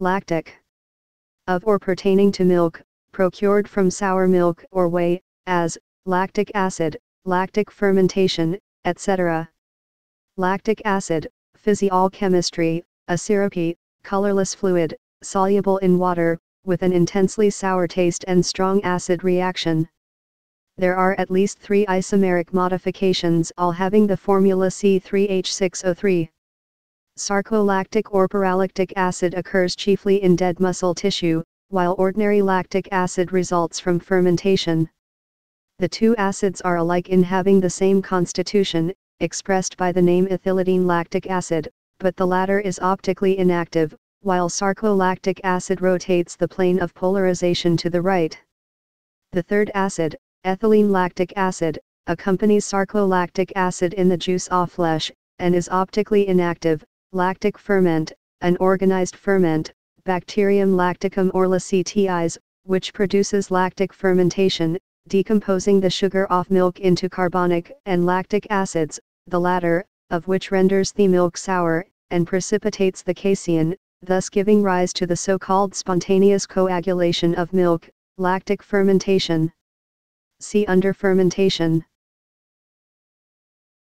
lactic. Of or pertaining to milk, procured from sour milk or whey, as, lactic acid, lactic fermentation, etc. Lactic acid, physicochemistry, a syrupy, colorless fluid, soluble in water, with an intensely sour taste and strong acid reaction. There are at least three isomeric modifications all having the formula C3H6O3. Sarcolactic or paralactic acid occurs chiefly in dead muscle tissue, while ordinary lactic acid results from fermentation. The two acids are alike in having the same constitution, expressed by the name ethylidene lactic acid, but the latter is optically inactive, while sarcolactic acid rotates the plane of polarization to the right. The third acid, ethylene lactic acid, accompanies sarcolactic acid in the juice of flesh, and is optically inactive, lactic ferment, an organized ferment, Bacterium lacticum or Lactis, which produces lactic fermentation, decomposing the sugar of milk into carbonic and lactic acids, the latter, of which renders the milk sour, and precipitates the casein, thus giving rise to the so-called spontaneous coagulation of milk, lactic fermentation. See under fermentation.